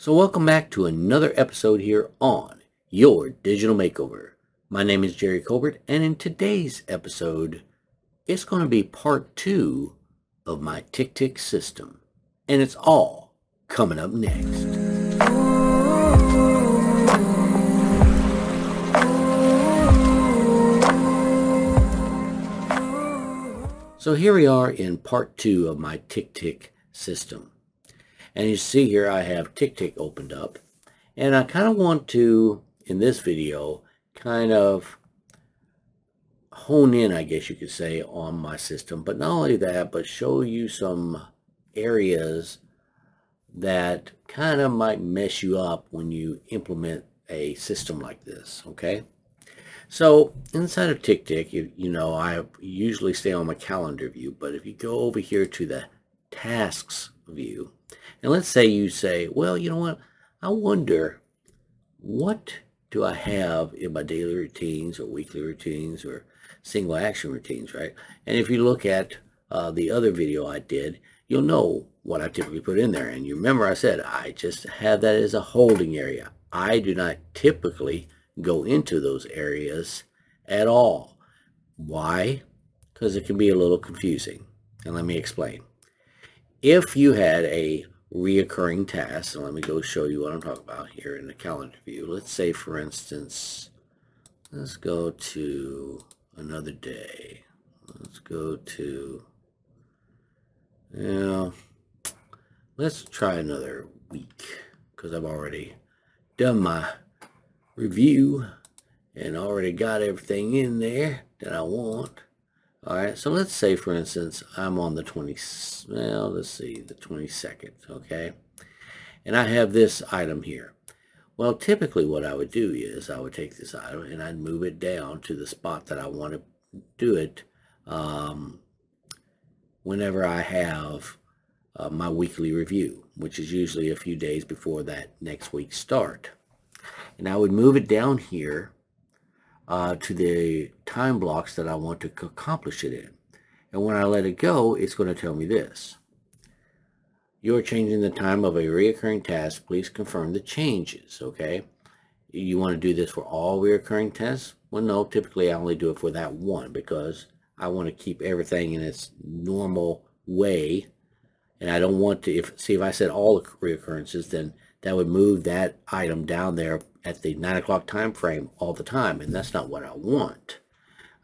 So welcome back to another episode here on Your Digital Makeover. My name is Jerry Colbert and in today's episode it's going to be part two of my TickTick system and it's all coming up next. So here we are in part two of my TickTick system. And you see here I have TickTick opened up. And I kind of want to, in this video, kind of hone in, I guess you could say, on my system. But not only that, but show you some areas that kind of might mess you up when you implement a system like this, okay? So inside of TickTick, you, you know, I usually stay on my calendar view, but if you go over here to the tasks view, and let's say you say, well, you know what? I wonder what do I have in my daily routines or weekly routines or single action routines, right? And if you look at uh, the other video I did, you'll know what I typically put in there. And you remember I said I just have that as a holding area. I do not typically go into those areas at all. Why? Because it can be a little confusing. And let me explain. If you had a reoccurring task, And let me go show you what I'm talking about here in the calendar view. Let's say, for instance, let's go to another day. Let's go to, know, let's try another week because I've already done my review and already got everything in there that I want. All right, so let's say, for instance, I'm on the 20, well, let's see, the 22nd, okay? And I have this item here. Well, typically what I would do is I would take this item and I'd move it down to the spot that I want to do it um, whenever I have uh, my weekly review, which is usually a few days before that next week's start. And I would move it down here uh, to the time blocks that I want to accomplish it in. And when I let it go, it's going to tell me this. You are changing the time of a reoccurring task. Please confirm the changes, okay? You want to do this for all reoccurring tasks? Well, no, typically I only do it for that one because I want to keep everything in its normal way. And I don't want to, if see, if I said all the reoccurrences, then that would move that item down there at the 9 o'clock time frame all the time, and that's not what I want.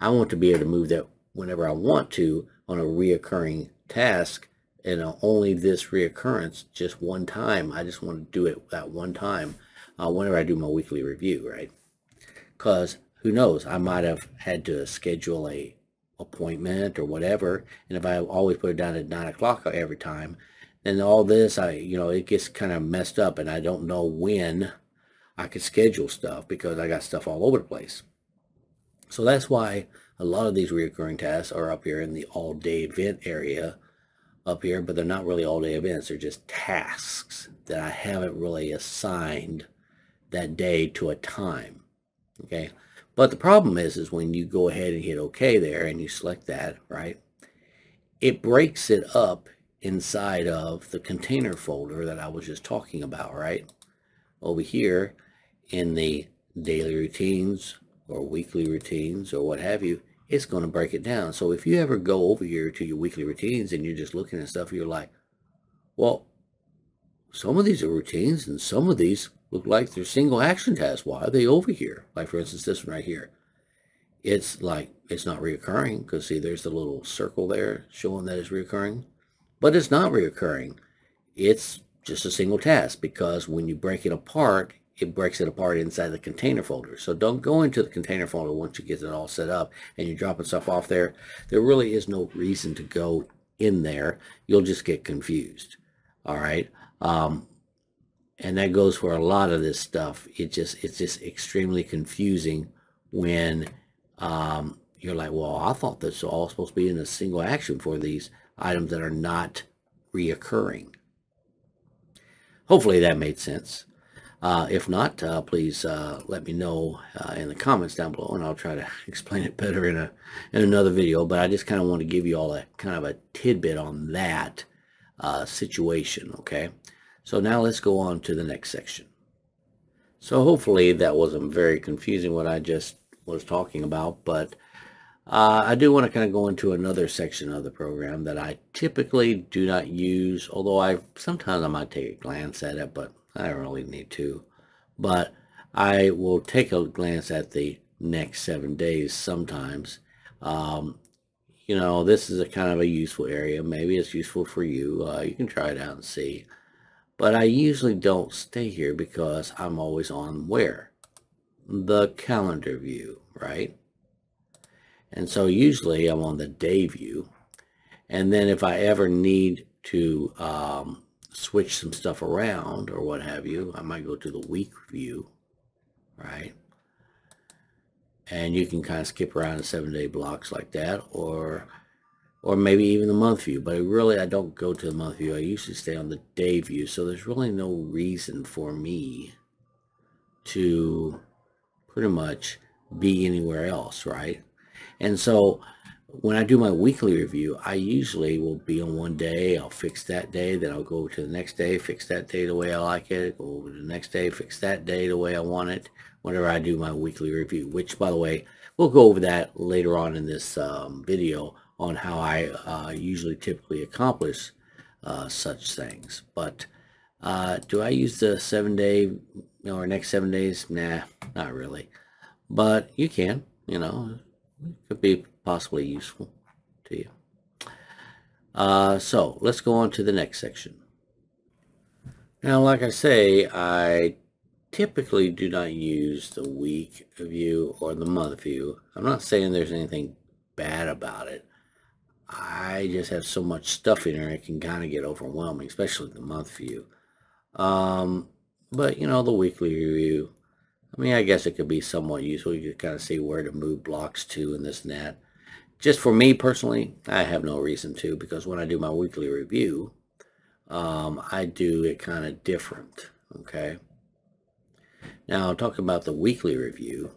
I want to be able to move that whenever I want to on a reoccurring task, and only this reoccurrence just one time. I just want to do it that one time uh, whenever I do my weekly review, right? Because who knows, I might have had to schedule a appointment or whatever, and if I always put it down at 9 o'clock every time, then all this, I you know, it gets kind of messed up, and I don't know when I could schedule stuff because I got stuff all over the place. So that's why a lot of these recurring tasks are up here in the all-day event area up here, but they're not really all-day events. They're just tasks that I haven't really assigned that day to a time. Okay. But the problem is, is when you go ahead and hit OK there and you select that, right, it breaks it up inside of the container folder that I was just talking about, right? Over here, in the daily routines or weekly routines or what have you, it's going to break it down. So if you ever go over here to your weekly routines and you're just looking at stuff, you're like, well, some of these are routines and some of these look like they're single action tasks. Why are they over here? Like for instance, this one right here. It's like, it's not reoccurring because see, there's the little circle there showing that it's reoccurring, but it's not reoccurring. It's just a single task because when you break it apart, it breaks it apart inside the container folder. So don't go into the container folder once you get it all set up and you're dropping stuff off there. There really is no reason to go in there. You'll just get confused. All right. Um, and that goes for a lot of this stuff. It just it's just extremely confusing when um, you're like, well, I thought this was all supposed to be in a single action for these items that are not reoccurring. Hopefully that made sense. Uh, if not, uh, please uh, let me know uh, in the comments down below, and I'll try to explain it better in a in another video. But I just kind of want to give you all a kind of a tidbit on that uh, situation. Okay, So now let's go on to the next section. So hopefully that wasn't very confusing what I just was talking about, but uh, I do want to kind of go into another section of the program that I typically do not use, although I sometimes I might take a glance at it, but I don't really need to. But I will take a glance at the next seven days sometimes. Um, you know, this is a kind of a useful area. Maybe it's useful for you. Uh, you can try it out and see. But I usually don't stay here because I'm always on where? The calendar view, right? And so usually I'm on the day view. And then if I ever need to um, switch some stuff around or what have you, I might go to the week view, right? And you can kind of skip around the seven day blocks like that or or maybe even the month view. But really, I don't go to the month view. I usually stay on the day view. So there's really no reason for me to pretty much be anywhere else, right? And so when I do my weekly review, I usually will be on one day, I'll fix that day, then I'll go to the next day, fix that day the way I like it, go over to the next day, fix that day the way I want it, whenever I do my weekly review, which by the way, we'll go over that later on in this um, video on how I uh, usually typically accomplish uh, such things. But uh, do I use the seven day or next seven days? Nah, not really. But you can, you know, it could be possibly useful to you. Uh, so let's go on to the next section. Now, like I say, I typically do not use the week view or the month view. I'm not saying there's anything bad about it. I just have so much stuff in there it can kind of get overwhelming, especially the month view. Um, but, you know, the weekly review, I mean, I guess it could be somewhat useful. You could kind of see where to move blocks to and this and that. Just for me personally, I have no reason to because when I do my weekly review, um, I do it kind of different, okay? Now, talking about the weekly review,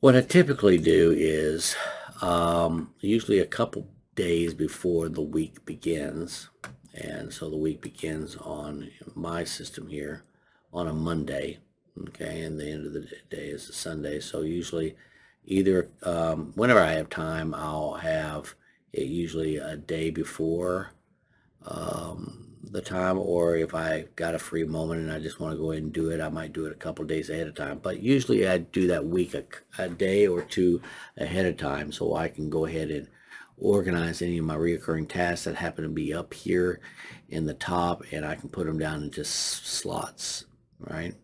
what I typically do is um, usually a couple days before the week begins, and so the week begins on my system here on a Monday, okay, and the end of the day is a Sunday. So usually either um, whenever I have time, I'll have it usually a day before um, the time, or if I got a free moment and I just want to go ahead and do it, I might do it a couple days ahead of time. But usually I do that week a, a day or two ahead of time so I can go ahead and organize any of my reoccurring tasks that happen to be up here in the top and I can put them down into slots right?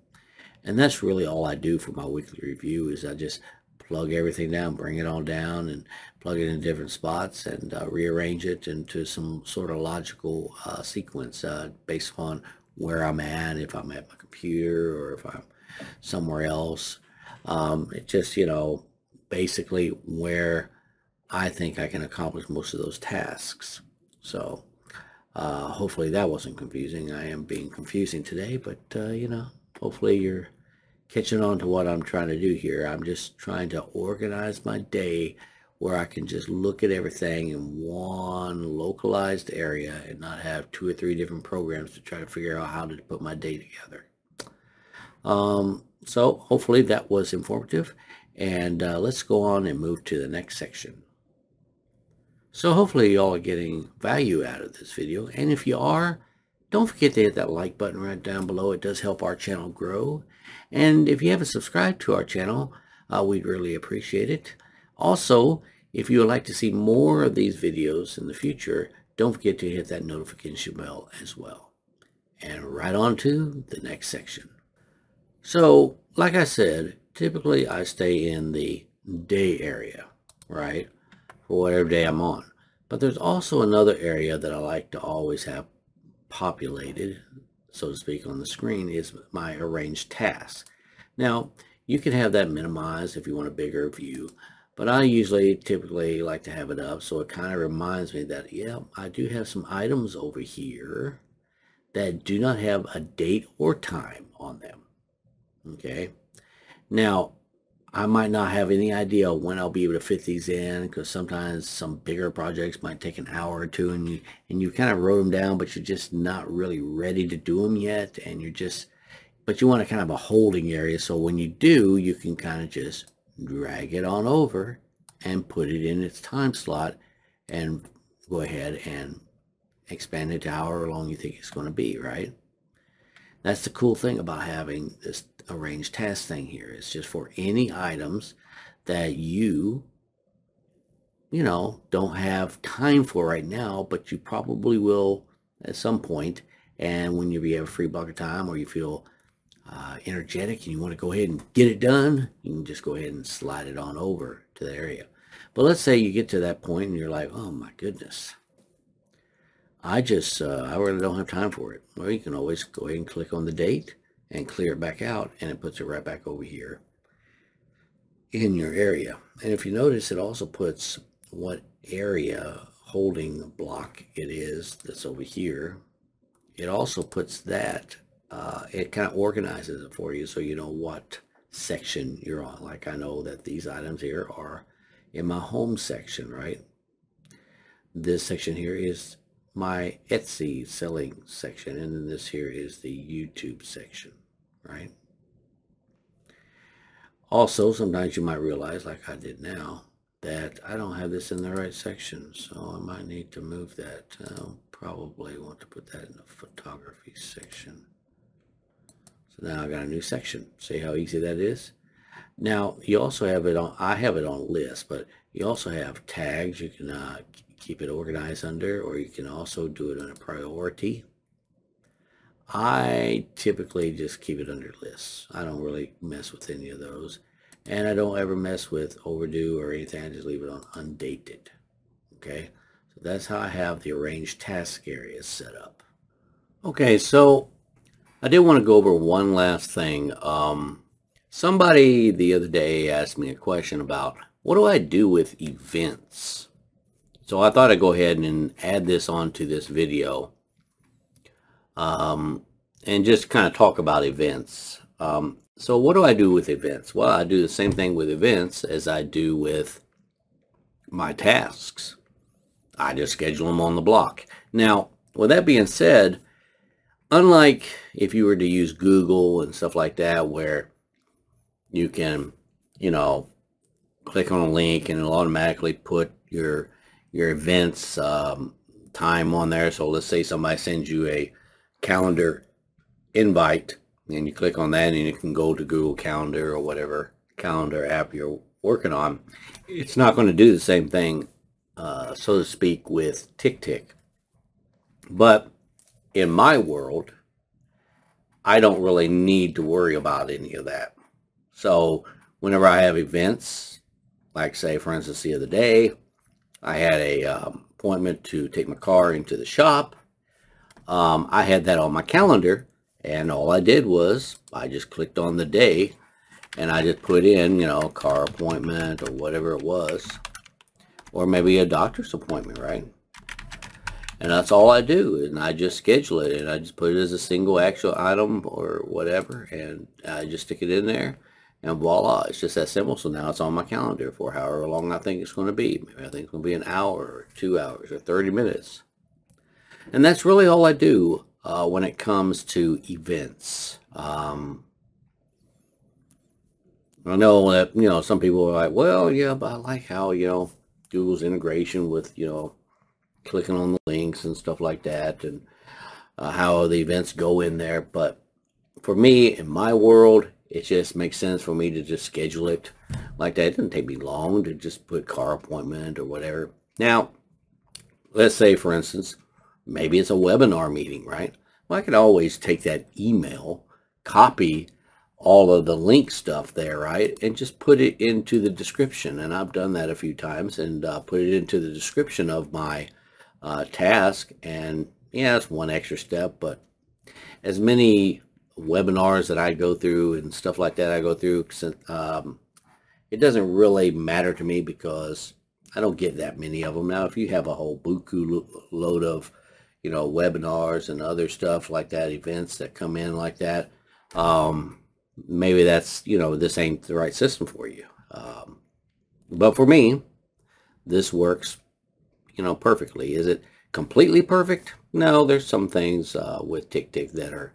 And that's really all I do for my weekly review is I just plug everything down, bring it all down and plug it in different spots and uh, rearrange it into some sort of logical uh, sequence uh, based upon where I'm at, if I'm at my computer or if I'm somewhere else. Um, it just, you know, basically where I think I can accomplish most of those tasks. So uh, hopefully that wasn't confusing. I am being confusing today, but uh, you know, hopefully you're catching on to what I'm trying to do here. I'm just trying to organize my day where I can just look at everything in one localized area and not have two or three different programs to try to figure out how to put my day together. Um, so hopefully that was informative and uh, let's go on and move to the next section. So hopefully you all are getting value out of this video. And if you are, don't forget to hit that like button right down below. It does help our channel grow. And if you haven't subscribed to our channel, uh, we'd really appreciate it. Also, if you would like to see more of these videos in the future, don't forget to hit that notification bell as well. And right on to the next section. So, like I said, typically I stay in the day area, right? for whatever day I'm on. But there's also another area that I like to always have populated, so to speak, on the screen is my arranged tasks. Now, you can have that minimized if you want a bigger view, but I usually typically like to have it up so it kind of reminds me that, yeah, I do have some items over here that do not have a date or time on them. Okay. Now, I might not have any idea when I'll be able to fit these in because sometimes some bigger projects might take an hour or two and you and you kind of wrote them down but you're just not really ready to do them yet and you're just but you want to kind of a holding area. So when you do you can kind of just drag it on over and put it in its time slot and go ahead and expand it to however long you think it's going to be right? That's the cool thing about having this arranged task thing here. It's just for any items that you, you know, don't have time for right now, but you probably will at some point. And when you have a free block of time or you feel uh, energetic and you want to go ahead and get it done, you can just go ahead and slide it on over to the area. But let's say you get to that point and you're like, oh my goodness, I just, uh, I really don't have time for it. Well, you can always go ahead and click on the date and clear it back out and it puts it right back over here in your area. And if you notice, it also puts what area holding block it is that's over here. It also puts that, uh, it kind of organizes it for you so you know what section you're on. Like I know that these items here are in my home section, right? This section here is my Etsy selling section and then this here is the YouTube section right? Also, sometimes you might realize, like I did now, that I don't have this in the right section, so I might need to move that. I'll probably want to put that in the photography section. So now I've got a new section. See how easy that is? Now, you also have it on, I have it on list, but you also have tags you can uh, keep it organized under, or you can also do it on a priority. I typically just keep it under lists. I don't really mess with any of those. And I don't ever mess with overdue or anything. I just leave it on undated. Okay, so that's how I have the arranged task areas set up. Okay, so I did want to go over one last thing. Um, somebody the other day asked me a question about what do I do with events? So I thought I'd go ahead and add this onto this video um, and just kind of talk about events. Um, so what do I do with events? Well, I do the same thing with events as I do with my tasks. I just schedule them on the block. Now, with that being said, unlike if you were to use Google and stuff like that, where you can, you know, click on a link and it'll automatically put your your events um, time on there. So let's say somebody sends you a calendar invite and you click on that and you can go to Google Calendar or whatever calendar app you're working on. It's not going to do the same thing, uh, so to speak, with TickTick. But in my world, I don't really need to worry about any of that. So whenever I have events, like say, for instance, the other day, I had a um, appointment to take my car into the shop um, I had that on my calendar and all I did was I just clicked on the day and I just put in, you know, car appointment or whatever it was. Or maybe a doctor's appointment, right? And that's all I do. And I just schedule it and I just put it as a single actual item or whatever. And I just stick it in there and voila. It's just that simple. So now it's on my calendar for however long I think it's going to be. Maybe I think it's going to be an hour or two hours or 30 minutes. And that's really all I do uh, when it comes to events. Um, I know that, you know, some people are like, well, yeah, but I like how, you know, Google's integration with, you know, clicking on the links and stuff like that and uh, how the events go in there. But for me, in my world, it just makes sense for me to just schedule it like that. It doesn't take me long to just put car appointment or whatever. Now, let's say, for instance, Maybe it's a webinar meeting, right? Well, I could always take that email, copy all of the link stuff there, right? And just put it into the description. And I've done that a few times and uh, put it into the description of my uh, task. And yeah, it's one extra step, but as many webinars that I go through and stuff like that I go through, um, it doesn't really matter to me because I don't get that many of them. Now, if you have a whole buku load of you know, webinars and other stuff like that, events that come in like that. Um, maybe that's, you know, this ain't the right system for you. Um, but for me, this works, you know, perfectly. Is it completely perfect? No, there's some things uh, with TickTick that are,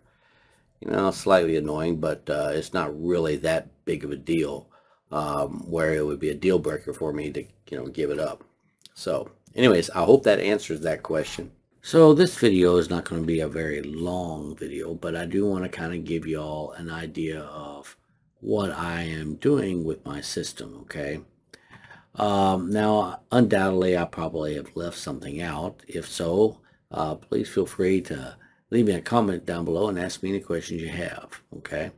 you know, slightly annoying, but uh, it's not really that big of a deal um, where it would be a deal breaker for me to, you know, give it up. So anyways, I hope that answers that question. So this video is not going to be a very long video, but I do want to kind of give you all an idea of what I am doing with my system, okay? Um, now, undoubtedly, I probably have left something out. If so, uh, please feel free to leave me a comment down below and ask me any questions you have, okay?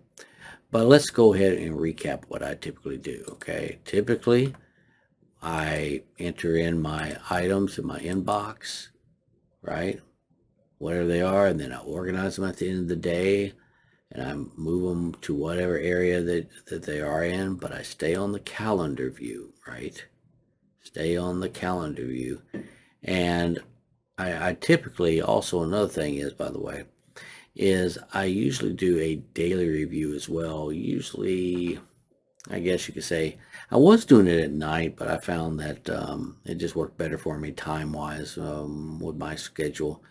But let's go ahead and recap what I typically do, okay? Typically, I enter in my items in my inbox, right? Whatever they are, and then I organize them at the end of the day, and I move them to whatever area that, that they are in, but I stay on the calendar view, right? Stay on the calendar view. And I, I typically, also another thing is, by the way, is I usually do a daily review as well. Usually, I guess you could say, I was doing it at night, but I found that um, it just worked better for me time-wise um, with my schedule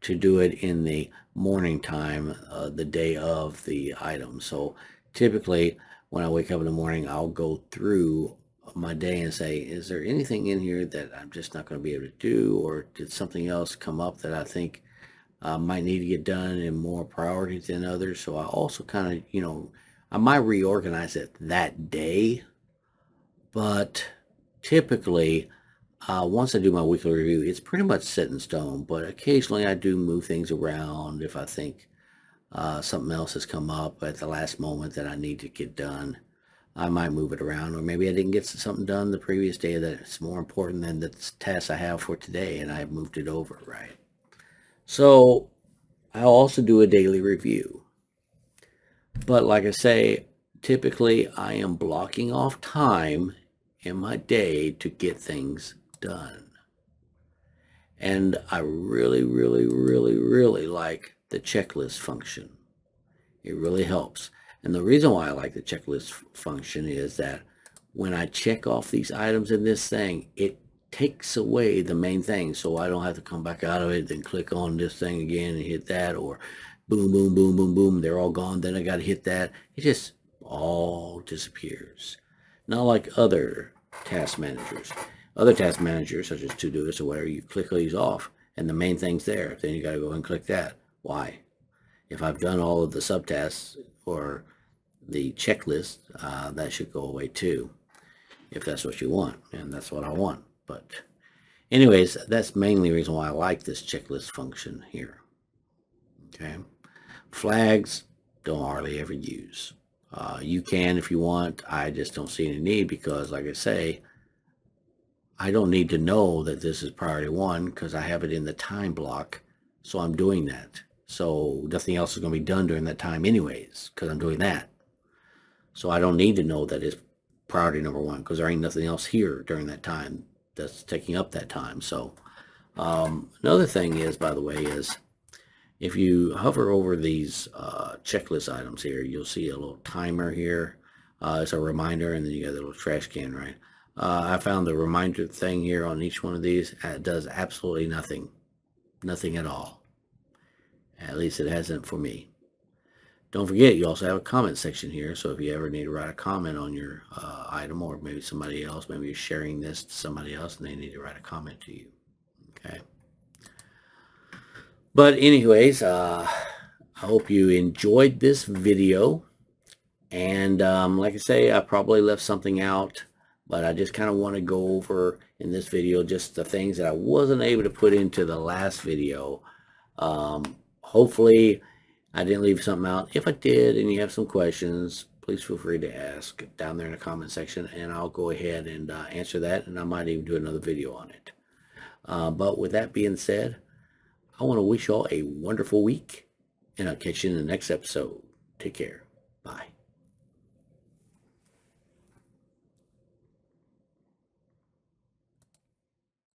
to do it in the morning time, uh, the day of the item. So typically, when I wake up in the morning, I'll go through my day and say, is there anything in here that I'm just not going to be able to do, or did something else come up that I think uh, might need to get done in more priority than others? So I also kind of, you know, I might reorganize it that day, but typically, uh, once I do my weekly review, it's pretty much set in stone, but occasionally I do move things around if I think uh, something else has come up at the last moment that I need to get done. I might move it around, or maybe I didn't get something done the previous day that's more important than the task I have for today, and I have moved it over, right? So I'll also do a daily review. But like I say, typically I am blocking off time in my day to get things done. And I really, really, really, really like the checklist function. It really helps. And the reason why I like the checklist function is that when I check off these items in this thing, it takes away the main thing. So I don't have to come back out of it and click on this thing again and hit that or boom, boom, boom, boom, boom. They're all gone. Then I got to hit that. It just all disappears. Not like other task managers. Other task managers, such as Todoist or whatever, you click these off and the main thing's there. Then you got to go and click that. Why? If I've done all of the subtasks or the checklist, uh, that should go away too, if that's what you want. And that's what I want. But anyways, that's mainly the reason why I like this checklist function here. Okay. Flags, don't hardly ever use. Uh, you can if you want. I just don't see any need because, like I say, I don't need to know that this is priority one because I have it in the time block. So I'm doing that. So nothing else is going to be done during that time anyways, because I'm doing that. So I don't need to know that it's priority number one because there ain't nothing else here during that time that's taking up that time. So um, another thing is, by the way, is if you hover over these uh, checklist items here, you'll see a little timer here. Uh, it's a reminder, and then you got a little trash can, right? Uh, I found the reminder thing here on each one of these. It does absolutely nothing. Nothing at all. At least it hasn't for me. Don't forget, you also have a comment section here. So if you ever need to write a comment on your uh, item or maybe somebody else, maybe you're sharing this to somebody else and they need to write a comment to you. Okay. But anyways, uh, I hope you enjoyed this video. And um, like I say, I probably left something out, but I just kind of want to go over in this video just the things that I wasn't able to put into the last video. Um, hopefully I didn't leave something out. If I did and you have some questions, please feel free to ask down there in the comment section and I'll go ahead and uh, answer that and I might even do another video on it. Uh, but with that being said, I want to wish you all a wonderful week and I'll catch you in the next episode. Take care. Bye.